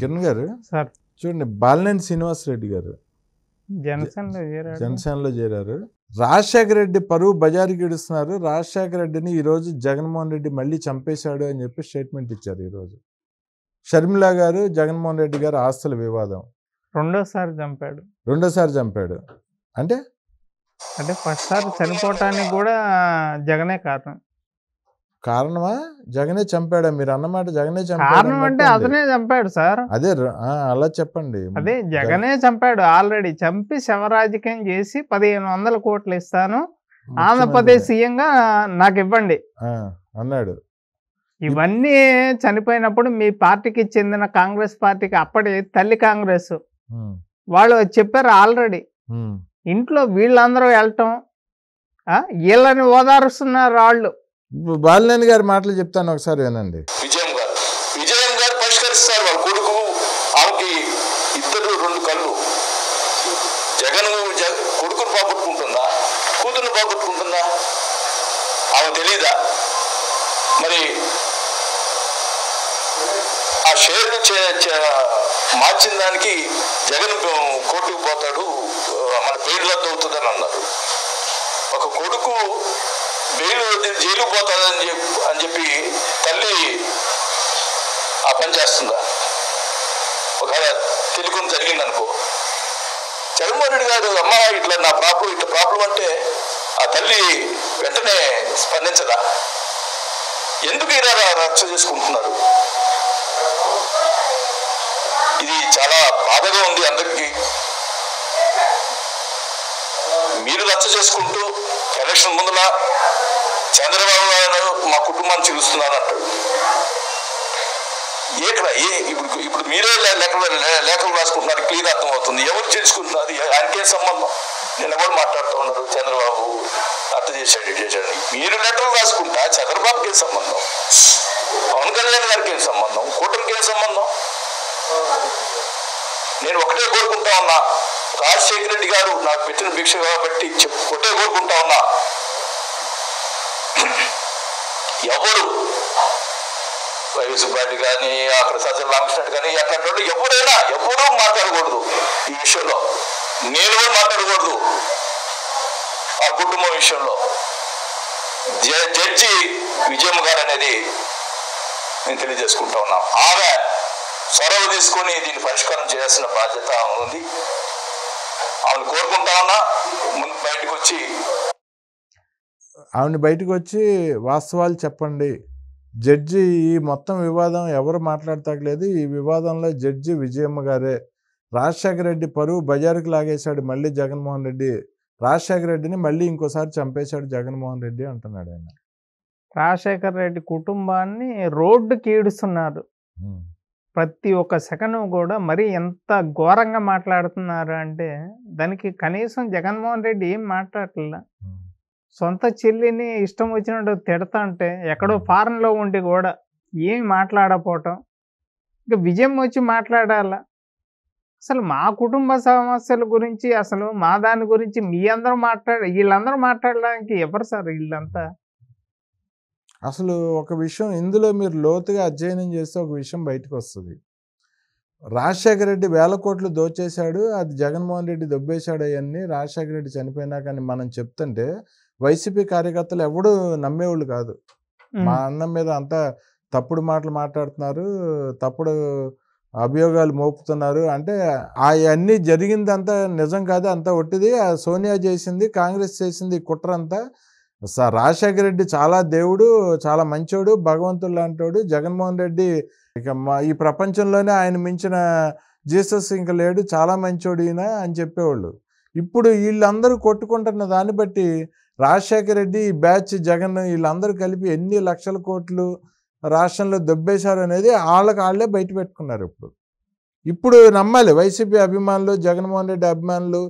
కిరణ్ గారు? సార్. చూడండి బాలినేని శ్రీనివాస్ రెడ్డి గారు. జనసేనలో జనసేనలో చేరారు. రాజశేఖర రెడ్డి పరువు బజారుకి ఇడుస్తున్నారు రాజశేఖర రెడ్డిని ఈరోజు జగన్మోహన్ రెడ్డి మళ్ళీ చంపేశాడు అని చెప్పి స్టేట్మెంట్ ఇచ్చారు ఈరోజు షర్మిల గారు జగన్మోహన్ రెడ్డి గారు ఆస్తుల వివాదం. రెండోసారి చంపాడు. రెండోసారి చంపాడు. అంటే? అంటే ఫస్ట్ సారి చనిపోవటానికి కూడా జగనే కారణం. కారణమా? జగనే చంపాడా? మీరు అన్నమాట జగనే చంపాడు కారణం అంటే. అతనే చంపాడు సార్. అదే అలా చెప్పండి. అదే జగనే చంపాడు ఆల్రెడీ. చంపి శవరాజకీయం చేసి పదిహేను వందల కోట్లు ఇస్తాను. ఆంధ్రప్రదేశ్ సీఎంగా నాకు ఇవ్వండి. అన్నాడు. ఇవన్నీ చనిపోయినప్పుడు మీ పార్టీకి చెందిన కాంగ్రెస్ పార్టీకి అప్పటి తల్లి కాంగ్రెస్. వాళ్ళు చెప్పారు ఆల్రెడీ. ఇంట్లో వీళ్ళందరూ వెళ్ళటం వీళ్ళని ఓదారుస్తున్నారు వాళ్ళు. బాలినేని గారి మాటలు చెప్తాను ఒకసారి వినండి. విజయం గారు. విజయం గారు పరిష్కరిస్తారు వాళ్ళ కొడుకు. ఆమెకి ఇద్దరు రెండు కళ్ళు. జగన్ కొడుకును పోగొట్టుకుంటుందా? కూతురును పోగొట్టుకుంటుందా? ఆమె తెలీదా? మరి ఆ షేర్లు చే- మార్చిన దానికి జగన్ కోర్టుకు పోతాడు. మన పేరు రద్దు అవుతుందని అన్నారు. ఒక కొడుకు బెయిల్ వద్ద జైలు పోతాడని చెప్పి అని చెప్పి తల్లి ఆ పని చేస్తుందా? ఒకవేళ తెలుగుని జరిగింది అనుకో. జగన్మోహన్ గారు అమ్మ ఇట్లా నా ప్రాబ్లం ఇట్లా ప్రాబ్లం అంటే ఆ తల్లి వెంటనే స్పందించదా? ఎందుకు ఇలా రక్ష చేసుకుంటున్నారు? ఇది చాలా బాధగా ఉంది అందరికీ. మీరు రచ్చ చేసుకుంటూ ఎలక్షన్ ముందులా చంద్రబాబు నాయుడు మా కుటుంబాన్ని చిరుస్తున్నారు అంటాడు ఏ ఇప్పుడు ఇప్పుడు మీరే లేఖలు లెక్కలు లే- లేఖలు రాసుకుంటున్నారు క్లియర్ అర్థమవుతుంది. ఎవరు చేసుకుంటున్నారు ఆయనకే సంబంధం? నేను కూడా మాట్లాడుతూ ఉన్నారు? చంద్రబాబు అర్థం చేశాడు చేశాడు. మీరు లెటర్లు రాసుకుంటా చంద్రబాబుకి ఏం సంబంధం? పవన్ కళ్యాణ్ గారికి ఏం సంబంధం? కూటమికి ఏం సంబంధం? నేను ఒకటే కోరుకుంటా ఉన్నా. రాజశేఖర రెడ్డి గారు నాకు పెట్టిన భిక్ష కాబట్టి చెప్- ఒకటే కోరుకుంటా ఉన్నా. ఎవరు? వైవి సుబ్బారెడ్డి కానీ అక్కడ సజ్జల రామకృష్ణ కానీ అట్లాంటి ఎవరైనా ఎవరూ మాట్లాడకూడదు ఈ విషయంలో. నేను కూడా మాట్లాడకూడదు ఆ కుటుంబం విషయంలో. జ- జడ్జి విజయమ్మ గారు అనేది నేను తెలియజేసుకుంటా ఉన్నాం. ఆమె చొరవ తీసుకొని దీన్ని పరిష్కారం చేయాల్సిన బాధ్యత ఉంది. ఆమెను కోరుకుంటా ఉన్నా ముందు బయటకు వచ్చి ఆవిడ బయటకు వచ్చి వాస్తవాలు చెప్పండి. జడ్జి ఈ మొత్తం వివాదం ఎవరు మాట్లాడతాకలేదు. ఈ వివాదంలో జడ్జి విజయమ్మ గారే. రాజశేఖర రెడ్డి పరువు బజారుకు లాగేశాడు మళ్ళీ జగన్మోహన్ రెడ్డి. రాజశేఖర రెడ్డిని మళ్ళీ ఇంకోసారి చంపేశాడు జగన్మోహన్ రెడ్డి అంటున్నాడు ఆయన. రాజశేఖర్ రెడ్డి కుటుంబాన్ని రోడ్డుకి ఈడుస్తున్నారు ఉమ్, ప్రతి ఒక్క సెకండ్ కూడా మరి ఎంత ఘోరంగా మాట్లాడుతున్నారు అంటే దానికి కనీసం జగన్మోహన్ రెడ్డి ఏం మాట్లాడట్లా? ఉమ్, సొంత చెల్లిని ఇష్టం వచ్చినట్టు తిడతా అంటే ఎక్కడో ఫారెన్లో ఉండి కూడా ఏం మాట్లాడపోవటం ఇంకా విజయం వచ్చి మాట్లాడాల? అసలు మా కుటుంబ సమస్యల గురించి అసలు మా దాని గురించి మీ అందరూ మాట్లాడ వీళ్ళందరూ మాట్లాడడానికి ఎవరు సార్ వీళ్ళంతా? అసలు ఒక విషయం ఇందులో మీరు లోతుగా అధ్యయనం చేస్తే ఒక విషయం బయటకు వస్తుంది రాజశేఖర రెడ్డి వేల కోట్లు దోచేశాడు అది జగన్మోహన్ రెడ్డి దొబ్బేశాడు అవన్నీ రాజశేఖర రెడ్డి చనిపోయినా కానీ మనం చెప్తుంటే వైసీపీ కార్యకర్తలు ఎవడు నమ్మేవాళ్ళు కాదు. మా అన్న మీద అంతా తప్పుడు మాటలు మాట్లాడుతున్నారు తప్పుడు అభియోగాలు మోపుతున్నారు. అంటే అవన్నీ జరిగిందంతా నిజం కాదు అంతా ఒట్టిది. ఆ సోనియా చేసింది కాంగ్రెస్ చేసింది కుట్ర అంతా రాజశేఖర రెడ్డి చాలా దేవుడు చాలా మంచోడు భగవంతుడు లాంటోడు. జగన్మోహన్ రెడ్డి ఇక మా ఈ ప్రపంచంలోనే ఆయన మించిన జీసస్ ఇంకా లేడు చాలా మంచోడు ఈయన అని చెప్పేవాళ్ళు. ఇప్పుడు వీళ్ళందరూ కొట్టుకుంటున్న దాన్ని బట్టి రాజశేఖర రెడ్డి ఈ బ్యాచ్ జగన్ వీళ్ళందరూ కలిపి ఎన్ని లక్షల కోట్లు రాష్ట్రంలో దొబ్బేశారు అనేది వాళ్ళకి వాళ్ళే బయట పెట్టుకున్నారు ఇప్పుడు. ఇప్పుడు నమ్మాలి వైసీపీ అభిమానులు జగన్మోహన్ రెడ్డి అభిమానులు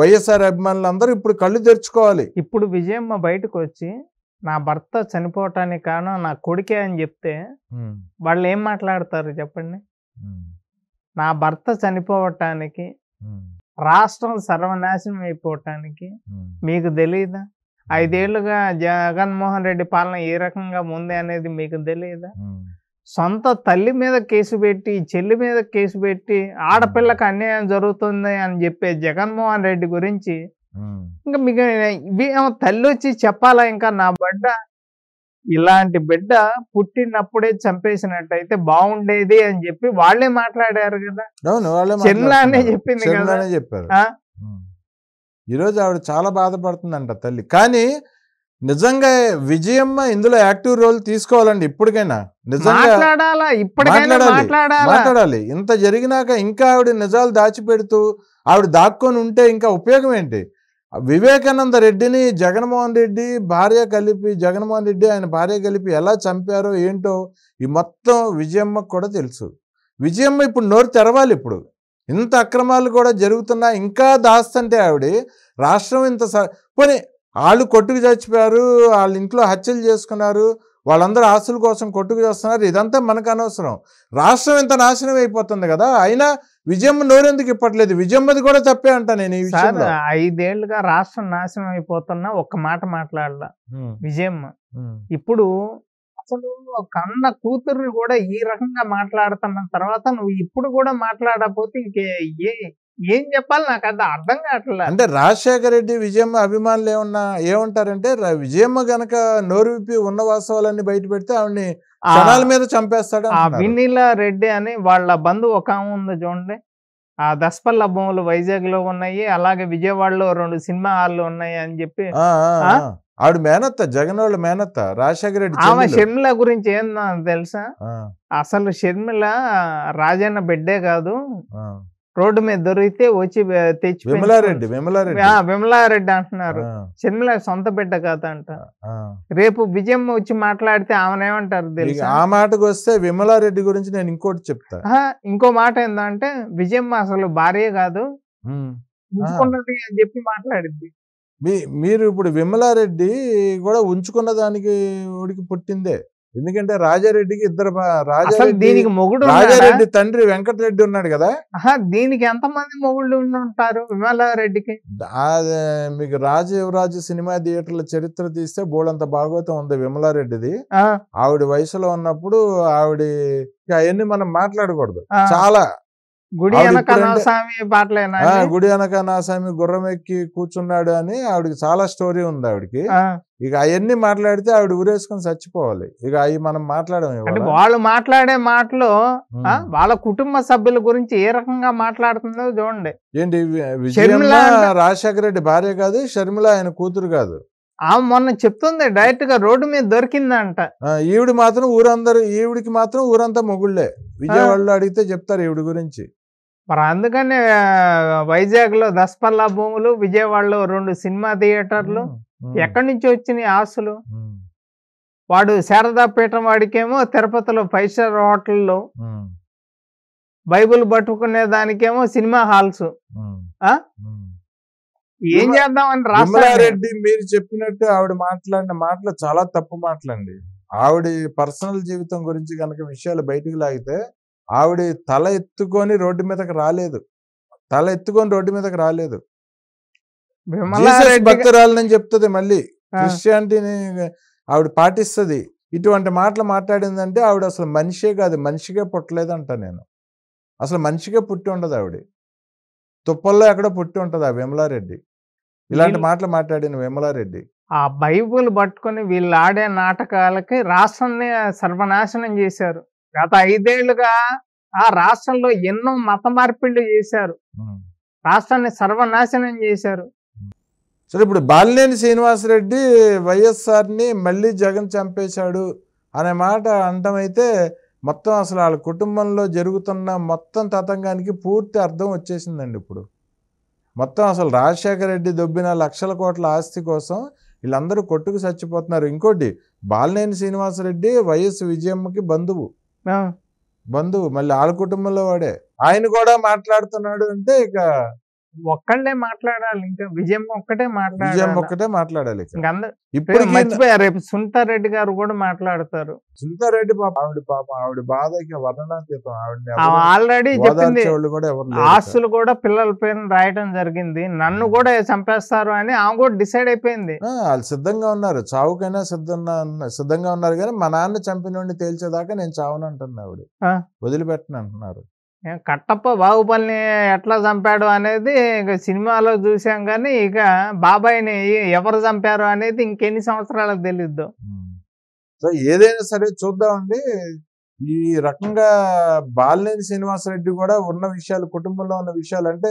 వైఎస్ఆర్ అభిమానులు అందరూ ఇప్పుడు కళ్ళు తెరుచుకోవాలి. ఇప్పుడు విజయమ్మ బయటకు వచ్చి నా భర్త చనిపోవటానికి కారణం నా కొడుకే అని చెప్తే వాళ్ళు ఏం మాట్లాడతారు చెప్పండి? నా భర్త చనిపోవటానికి రాష్ట్రం సర్వనాశనం అయిపోవటానికి మీకు తెలియదా ఐదేళ్ళుగా జగన్మోహన్ రెడ్డి పాలన ఏ రకంగా ఉంది అనేది మీకు తెలియదా సొంత తల్లి మీద కేసు పెట్టి చెల్లి మీద కేసు పెట్టి ఆడపిల్లకి అన్యాయం జరుగుతుంది అని చెప్పే జగన్మోహన్ రెడ్డి గురించి. ఇంకా మీకు తల్లి వచ్చి చెప్పాలా ఇంకా నా బిడ్డ? ఇలాంటి బిడ్డ పుట్టినప్పుడే చంపేసినట్టయితే బాగుండేది అని చెప్పి వాళ్ళే మాట్లాడారు కదా. మాట్లాడుతున్నారు. చెప్పింది కదా. చెప్పారు. ఈరోజు ఆవిడ చాలా బాధపడుతుందంట తల్లి. కానీ నిజంగా విజయమ్మ ఇందులో యాక్టివ్ రోల్ తీసుకోవాలండి ఇప్పటికైనా. నిజంగా మాట్లాడాలి. ఇంత జరిగినాక ఇంకా ఆవిడ నిజాలు దాచిపెడుతూ ఆవిడ దాక్కొని ఉంటే ఇంకా ఉపయోగం ఏంటి? వివేకానంద రెడ్డిని జగన్మోహన్ రెడ్డి భార్య కలిపి జగన్మోహన్ రెడ్డి ఆయన భార్య కలిపి ఎలా చంపారో ఏంటో ఈ మొత్తం విజయమ్మకు కూడా తెలుసు. విజయమ్మ ఇప్పుడు నోరు తెరవాలి ఇప్పుడు. ఇంత అక్రమాలు కూడా జరుగుతున్నా ఇంకా దాస్తంటే ఆవిడ రాష్ట్రం ఇంత స- పోనీ వాళ్ళు కొట్టుకు చచ్చిపోయారు వాళ్ళ ఇంట్లో హత్యలు చేసుకున్నారు వాళ్ళందరూ ఆస్తుల కోసం కొట్టుకు చేస్తున్నారు. ఇదంతా మనకు అనవసరం. రాష్ట్రం ఇంత నాశనం అయిపోతుంది కదా. అయినా విజయమ్మ నోరెందుకు ఇప్పట్లేదు? విజయమ్మది కూడా తప్పే అంట నేను ఈ సార్ విషయంలో. ఐదేళ్ళుగా రాష్ట్రం నాశనం అయిపోతున్నా ఒక్క మాట మాట్లాడాల. విజయమ్మ ఇప్పుడు అసలు కన్న కూతుర్ని కూడా ఈ రకంగా మాట్లాడుతున్న తర్వాత నువ్వు ఇప్పుడు కూడా మాట్లాడకపోతే ఇంకే ఏ ఏం చెప్పాలి నాకు అది అర్థం కావట్లే అంటే రాజశేఖర రెడ్డి విజయమ్మ అభిమానులు ఏమన్నా ఏమంటారంటే విజయమ్మ గనక నోరు విప్పి ఉన్న వాస్తవాలన్నీ బయట పెడితే ఆవిడని క్షణాల మీద చంపేస్తాడు ఆ. వినీలా రెడ్డి అని వాళ్ళ బంధువు ఒక ఉంది చూడండి ఆ దసపల్ల భూములు వైజాగ్లో ఉన్నాయి అలాగే విజయవాడలో రెండు సినిమా హాల్లు ఉన్నాయి అని చెప్పి. ఆవిడ మేనత్త జగన్ వాళ్ళ మేనత్త రాజశేఖర రెడ్డి ఆమె. షర్మిల గురించి ఏందో తెలుసా అసలు షర్మిల రాజన్న బిడ్డే కాదు. రోడ్డు మీద దొరికితే వచ్చి తెచ్చి విమలారెడ్డి విమలారెడ్డి. ఆ, విమలారెడ్డి అంటున్నారు. షర్మిల సొంత బిడ్డ కాదంట ఆ. రేపు విజయమ్మ వచ్చి మాట్లాడితే ఆమె ఏమంటారు ఇక తెలుసా? ఆ మాటకు వస్తే విమలారెడ్డి గురించి నేను ఇంకోటి చెప్తా. ఇంకో మాట ఏందంటే విజయమ్మ అసలు భార్య కాదు. ఉంచుకున్నది అని చెప్పి మాట్లాడింది మీ మీరు ఇప్పుడు విమలారెడ్డి కూడా ఉంచుకున్న దానికి ఉడికి పుట్టిందే. ఎందుకంటే రాజారెడ్డికి ఇద్దరు రాజారెడ్డి దీనికి మొగుడు? రాజారెడ్డి తండ్రి వెంకటరెడ్డి ఉన్నాడు కదా. దీనికి ఎంతమంది మొగుళ్ళు ఉండి ఉంటారు విమలారెడ్డికి మీకు రాజు యువరాజు సినిమా థియేటర్ల చరిత్ర తీస్తే బోడంత భాగవతం ఉంది విమలారెడ్డిది. ఆవిడ వయసులో ఉన్నప్పుడు ఆవిడ అవన్నీ మనం మాట్లాడకూడదు. చాలా గుడి ఆవిడ వెనక ఇప్పుడంటే- స్వామి పాటలేనా? గుడి గుర్రం ఎక్కి కూర్చున్నాడు అని ఆవిడకి చాలా స్టోరీ ఉంది ఆవిడకి. ఇక అవన్నీ మాట్లాడితే ఆవిడ ఊరేసుకొని చచ్చిపోవాలి. ఇక అవి మనం మాట్లాడడం అంటే వాళ్ళు మాట్లాడే మాటలు వాళ్ళ కుటుంబ సభ్యుల గురించి ఏ రకంగా మాట్లాడుతుందో చూడండి. ఏంటి విజయమ్మ రాజశేఖర రెడ్డి భార్య కాదు షర్మిల ఆయన కూతురు కాదు. ఆమె మొన్న చెప్తుంది డైరెక్ట్గా రోడ్డు మీద దొరికిందంట. ఈవిడ మాత్రం ఊరందరూ ఈవిడికి మాత్రం ఊరంతా మొగుళ్ళే. విజయవాడలో అడిగితే చెప్తారు ఈవిడ గురించి. మరి అందుకనే వైజాగ్లో దసపల్లా భూములు విజయవాడలో రెండు సినిమా థియేటర్లు. ఎక్కడి నుంచి వచ్చినాయి ఆస్తులు వాడు శారదాపీఠం వాడికేమో తిరుపతిలో ఫైవ్ స్టార్ హోటల్లో బైబుల్ పట్టుకునే దానికేమో సినిమా హాల్స్. ఏం చేద్దామని రాష్ట్రాన్ని విమలారెడ్డి మీరు చెప్పినట్టు ఆవిడ మాట్లాడిన మాటలు చాలా తప్పు మాటలండి. ఆవిడ పర్సనల్ జీవితం గురించి కనుక విషయాలు బయటికి లాగితే ఆవిడ తల ఎత్తుకొని రోడ్డు మీదకి రాలేదు. తల ఎత్తుకొని రోడ్డు మీదకి రాలేదు. భక్తురాలని చెప్తుంది మళ్ళీ. క్రిస్టియానిటీని ఆవిడ పాటిస్తుంది. ఇటువంటి మాటలు మాట్లాడిందంటే ఆవిడ అసలు మనిషే కాదు మనిషిగా పుట్టలేదంట నేను. అసలు మనిషిగా పుట్టి ఉండదు ఆవిడ. తుప్పల్లో ఎక్కడో పుట్టి ఉంటుంది ఆ విమలారెడ్డి. ఇలాంటి మాటలు మాట్లాడిన విమలారెడ్డి. ఆ బైబుల్ పట్టుకొని వీళ్ళు ఆడే నాటకాలకి రాష్ట్రాన్ని సర్వనాశనం చేశారు. గత ఐదేళ్ళుగా ఆ రాష్ట్రంలో ఎన్నో మత మార్పిళ్ళు చేశారు. రాష్ట్రాన్ని సర్వనాశనం చేశారు. సరే ఇప్పుడు బాలినేని శ్రీనివాసరెడ్డి వైఎస్ఆర్ని మళ్ళీ జగన్ చంపేశాడు అనే మాట అంటమైతే మొత్తం అసలు వాళ్ళ కుటుంబంలో జరుగుతున్న మొత్తం తతంగానికి పూర్తి అర్థం వచ్చేసిందండి ఇప్పుడు. మొత్తం అసలు రాజశేఖర రెడ్డి దొబ్బిన లక్షల కోట్ల ఆస్తి కోసం వీళ్ళందరూ కొట్టుకు చచ్చిపోతున్నారు. ఇంకోటి బాలినేని శ్రీనివాసరెడ్డి వైఎస్ విజయమ్మకి బంధువు. బంధువు మళ్ళీ వాళ్ళ కుటుంబంలో వాడే. ఆయన కూడా మాట్లాడుతున్నాడు అంటే ఇక ఒక్కళ్ళే మాట్లాడాలి. ఇంకా విజయం ఒక్కటే విజయం మాట్లాడాలి? ఒక్కటే మాట్లాడాలి ఇప్పటికీ మర్చిపోయారు రేపు సునీతారెడ్డి గారు కూడా మాట్లాడతారు. సునీతారెడ్డి పాప ఆవిడ పాప ఆవిడ బాధకి వర్ణనాతీతం ఎవరు ఆల్రెడీ చెప్పింది. ఆస్తులు కూడా పిల్లల పేరున రాయటం జరిగింది. నన్ను కూడా చంపేస్తారు అని ఆమె కూడా డిసైడ్ అయిపోయింది. వాళ్ళు సిద్ధంగా ఉన్నారు. చావుకైనా సిద్ధంగా సిద్ధంగా ఉన్నారు కానీ మా నాన్న చంపినోడిని తేల్చేదాకా నేను చావను అంటుంది ఆవిడ. వదిలిపెట్టను అంటున్నారు. కట్టప్ప బాహుబలిని ఎట్లా చంపాడు అనేది ఇక సినిమాలో చూసాం కానీ ఇక బాబాయ్ని ఎవరు చంపారు అనేది ఇంకెన్ని సంవత్సరాలకు తెలియదు సో ఏదైనా సరే చూద్దామండి. ఈ రకంగా బాలినేని శ్రీనివాసరెడ్డి కూడా ఉన్న విషయాలు కుటుంబంలో ఉన్న విషయాలు అంటే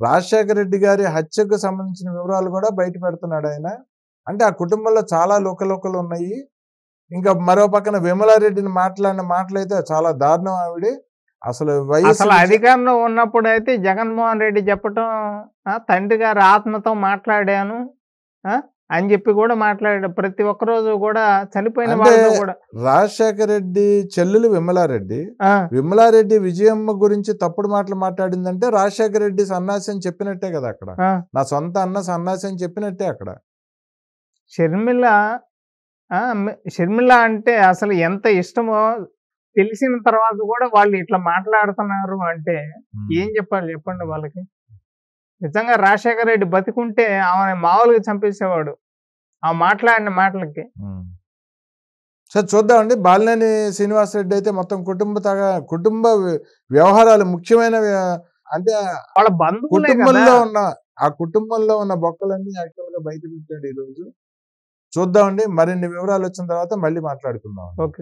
రాజశేఖర రెడ్డి గారి హత్యకు సంబంధించిన వివరాలు కూడా బయట పెడుతున్నాడు ఆయన. అంటే ఆ కుటుంబంలో చాలా లోకలోకలు ఉన్నాయి. ఇంకా మరో పక్కన విమలారెడ్డిని మాట్లాడిన మాటలైతే చాలా దారుణం ఆవిడ. అసలు అసలు అధికారంలో ఉన్నప్పుడు అయితే జగన్మోహన్ రెడ్డి చెప్పటం తండ్రి గారి ఆత్మతో మాట్లాడాను అని చెప్పి కూడా మాట్లాడాడు. ప్రతి ఒక్క రోజు కూడా చనిపోయిన వాళ్ళతో కూడా. రాజశేఖర రెడ్డి చెల్లెలు విమలారెడ్డి. ఆ, విమలారెడ్డి విజయమ్మ గురించి తప్పుడు మాటలు మాట్లాడిందంటే రాజశేఖర రెడ్డి సన్నాసి అని చెప్పినట్టే కదా అక్కడ. నా సొంత అన్న సన్నాసి అని చెప్పినట్టే అక్కడ. షర్మిల షర్మిల అంటే అసలు ఎంత ఇష్టమో తెలిసిన తర్వాత కూడా వాళ్ళు ఇట్లా మాట్లాడుతున్నారు అంటే ఏం చెప్పాలి చెప్పండి వాళ్ళకి? నిజంగా రాజశేఖర రెడ్డి బతికుంటే ఆమె మామూలుగా చంపేసేవాడు ఆ మాట్లాడిన మాటలకి. సరే చూద్దామండి. బాలినేని శ్రీనివాసరెడ్డి అయితే మొత్తం కుటుంబ తగ కుటుంబ వ్య- వ్యవహారాలు ముఖ్యమైన అంటే వాళ్ళ బంధువులే కుటుంబంలో ఉన్న ఆ కుటుంబంలో ఉన్న బొక్కలన్నీ యాక్చువల్గా బయట పెట్టాడు ఈ రోజు చూద్దామండి. మరిన్ని వివరాలు వచ్చిన తర్వాత మళ్ళీ మాట్లాడుకుందాం ఓకే.